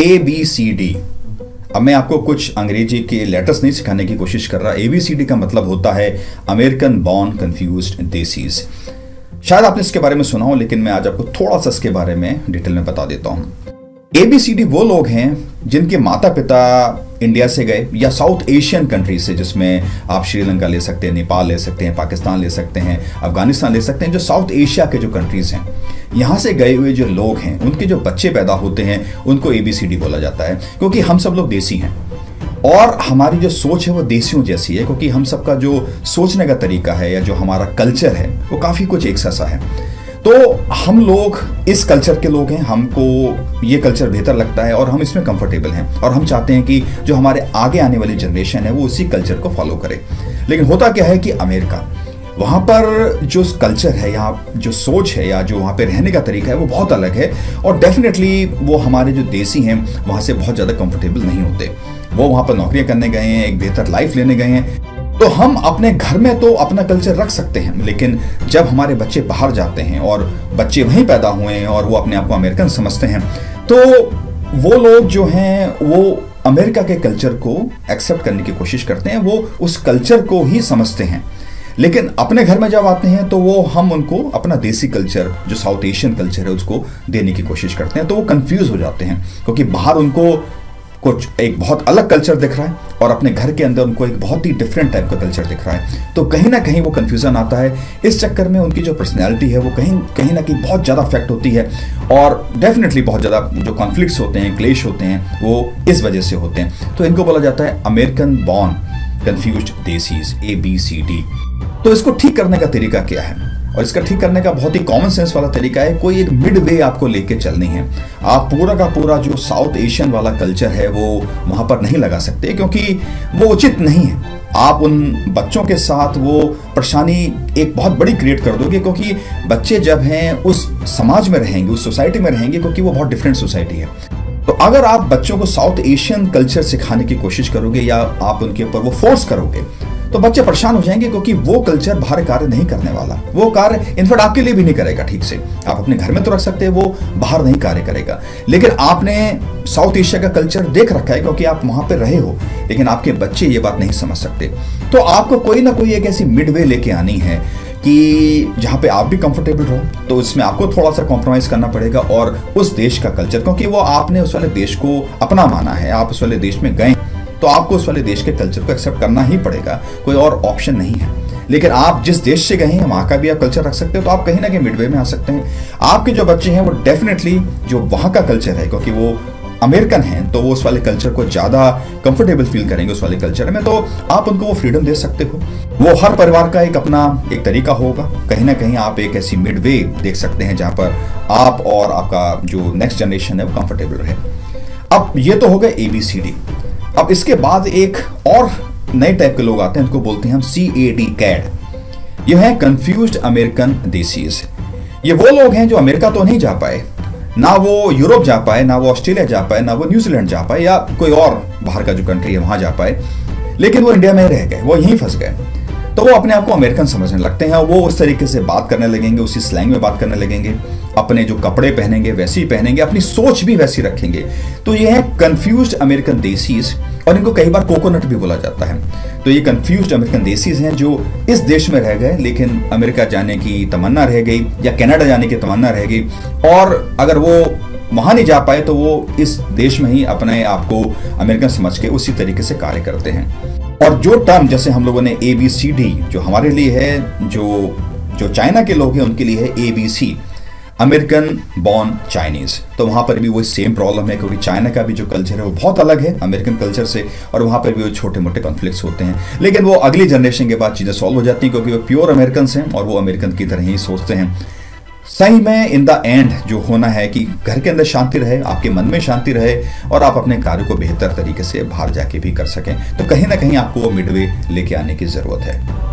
ए B C D अब मैं आपको कुछ अंग्रेज़ी के लेटर्स नहीं सिखाने की कोशिश कर रहा। ए बी सी डी का मतलब होता है अमेरिकन बॉर्न कंफ्यूज देसीज शायद आपने इसके बारे में सुना हो, लेकिन मैं आज आपको थोड़ा सा इसके बारे में डिटेल में बता देता हूँ। ए बी सी डी वो लोग हैं जिनके माता पिता इंडिया से गए या साउथ एशियन कंट्री से, जिसमें आप श्रीलंका ले सकते हैं, नेपाल ले सकते हैं, पाकिस्तान ले सकते हैं, अफ़गानिस्तान ले सकते हैं, जो साउथ एशिया के जो कंट्रीज़ हैं। यहाँ से गए हुए जो लोग हैं, उनके जो बच्चे पैदा होते हैं, उनको ए बी सी डी बोला जाता है, क्योंकि हम सब लोग देसी हैं। और हमारी जो सोच है वो देसियों जैसी है, क्योंकि हम सबका जो सोचने का तरीका है या जो हमारा कल्चर है, वो काफ़ी कुछ एक सा है। तो हम लोग, इस कल्चर के लोग हैं, हमको ये कल्चर बेहतर लगता है और हम इसमें कंफर्टेबल हैं। और हम चाहते हैं कि जो हमारे आगे आने वाली जनरेशन है, वो उसी कल्चर को फॉलो करे। लेकिन होता क्या है कि अमेरिका वहाँ पर जो कल्चर है या जो सोच है या जो वहाँ पे रहने का तरीका है, वो बहुत अलग है और डेफिनेटली वो हमारे जो देसी हैं, वहाँ से बहुत ज़्यादा कंफर्टेबल नहीं होते। वो वहाँ पर नौकरियाँ करने गए हैं, एक बेहतर लाइफ लेने गए हैं। तो हम अपने घर में तो अपना कल्चर रख सकते हैं, लेकिन जब हमारे बच्चे बाहर जाते हैं और बच्चे वहीं पैदा हुए हैं और वो अपने आप को अमेरिकन समझते हैं तो वो लोग जो हैं, वो अमेरिका के कल्चर को एक्सेप्ट करने की कोशिश करते हैं, वो उस कल्चर को ही समझते हैं। लेकिन अपने घर में जब आते हैं तो वो हम उनको अपना देसी कल्चर जो साउथ एशियन कल्चर है, उसको देने की कोशिश करते हैं तो वो कन्फ्यूज़ हो जाते हैं, क्योंकि बाहर उनको कुछ एक बहुत अलग कल्चर दिख रहा है और अपने घर के अंदर उनको एक बहुत ही डिफरेंट टाइप का कल्चर दिख रहा है। तो कहीं ना कहीं वो कन्फ्यूज़न आता है। इस चक्कर में उनकी जो पर्सनैलिटी है, वो कहीं कहीं ना कहीं बहुत ज़्यादा अफेक्ट होती है और डेफिनेटली बहुत ज़्यादा जो कॉन्फ्लिक्ट्स होते हैं क्लेश होते हैं, वो इस वजह से होते हैं। तो इनको बोला जाता है American born confuse desis A B C D तो इसको ठीक करने का तरीका क्या है? और इसका ठीक करने का बहुत ही कॉमन सेंस वाला तरीका है, कोई एक मिड वे आपको लेके चलनी है। आप पूरा का पूरा जो साउथ एशियन वाला कल्चर है, वो वहाँ पर नहीं लगा सकते, क्योंकि वो उचित नहीं है। आप उन बच्चों के साथ वो परेशानी एक बहुत बड़ी क्रिएट कर दोगे, क्योंकि बच्चे जब हैं, उस समाज में रहेंगे, उस सोसाइटी में रहेंगे, क्योंकि वो बहुत डिफरेंट सोसाइटी है। तो अगर आप बच्चों को साउथ एशियन कल्चर सिखाने की कोशिश करोगे, या आप उनके ऊपर वो फोर्स करोगे तो बच्चे परेशान हो जाएँगे क्योंकि वो कल्चर बाहर कार्य नहीं करने वाला। वो कार्य इनफैक्ट आपके लिए भी नहीं करेगा ठीक से। आप अपने घर में तो रख सकते हैं, वो बाहर नहीं कार्य करेगा। लेकिन आपने साउथ एशिया का कल्चर देख रखा है क्योंकि आप वहाँ पर रहे हो, लेकिन आपके बच्चे ये बात नहीं समझ सकते। तो आपको कोई ना कोई एक ऐसी मिड लेके आनी है कि जहाँ पे आप भी कंफर्टेबल रहो तो इसमें आपको थोड़ा सा कॉम्प्रोमाइज करना पड़ेगा और उस देश का कल्चर क्योंकि वो आपने उस वाले देश को अपना माना है। आप उस वाले देश में गए तो आपको उस वाले देश के कल्चर को एक्सेप्ट करना ही पड़ेगा। कोई और ऑप्शन नहीं है। लेकिन आप जिस देश से गए हैं, वहाँ का भी आप कल्चर रख सकते हो तो आप कहीं ना कहीं मिडवे में आ सकते हैं। आपके जो बच्चे हैं, वो डेफिनेटली जो वहाँ का कल्चर है, क्योंकि वो अमेरिकन हैं तो वो उस वाले कल्चर को ज़्यादा कंफर्टेबल फील करेंगे उस वाले कल्चर में तो आप उनको वो फ्रीडम दे सकते हो। वो हर परिवार का एक अपना एक तरीका होगा। कहीं ना कहीं आप एक ऐसी मिड वे देख सकते हैं, जहाँ पर आप और आपका जो नेक्स्ट जनरेशन है, वो कंफर्टेबल रहे। अब ये तो हो गए ए बी सी डी अब इसके बाद एक और नए टाइप के लोग आते हैं उनको बोलते हैं हम सी ए डी कैड ये है कंफ्यूज अमेरिकन देसीज ये वो लोग हैं जो अमेरिका तो नहीं जा पाए, ना वो यूरोप जा पाए, ना वो ऑस्ट्रेलिया जा पाए, ना वो न्यूजीलैंड जा पाए या कोई और बाहर का जो कंट्री है, वहाँ जा पाए, लेकिन वो इंडिया में रह गए, वो यहीं फंस गए। तो वो अपने आप को अमेरिकन समझने लगते हैं वो उस तरीके से बात करने लगेंगे, उसी स्लैंग में बात करने लगेंगे, अपने जो कपड़े पहनेंगे वैसे ही पहनेंगे, अपनी सोच भी वैसी रखेंगे। तो ये है कंफ्यूज अमेरिकन देसीज और इनको कई बार कोकोनट भी बोला जाता है। तो ये कंफ्यूज अमेरिकन देसीज हैं जो इस देश में रह गए, लेकिन अमेरिका जाने की तमन्ना रह गई या कनाडा जाने की तमन्ना रह गई और अगर वो वहाँ नहीं जा पाए तो वो इस देश में ही अपने आप को अमेरिकन समझ के उसी तरीके से कार्य करते हैं। और जो टर्म जैसे हम लोगों ने ए बी सी डी जो हमारे लिए है, जो जो चाइना के लोग हैं, उनके लिए है A B C American born Chinese. तो वहाँ पर भी वो सेम प्रॉब्लम है, क्योंकि चाइना का भी जो कल्चर है, वो बहुत अलग है अमेरिकन कल्चर से, और वहाँ पर भी वो छोटे मोटे कॉन्फ्लिक्ट होते हैं। लेकिन वो अगली जनरेशन के बाद चीज़ें सॉल्व हो जाती हैं, क्योंकि वो प्योर अमेरिकन हैं, और वो अमेरिकन की तरह ही सोचते हैं। सही में इन द एंड जो होना है कि घर के अंदर शांति रहे, आपके मन में शांति रहे और आप अपने कार्य को बेहतर तरीके से बाहर जाके भी कर सकें। तो कहीं ना कहीं आपको वो मिडवे लेके आने की ज़रूरत है।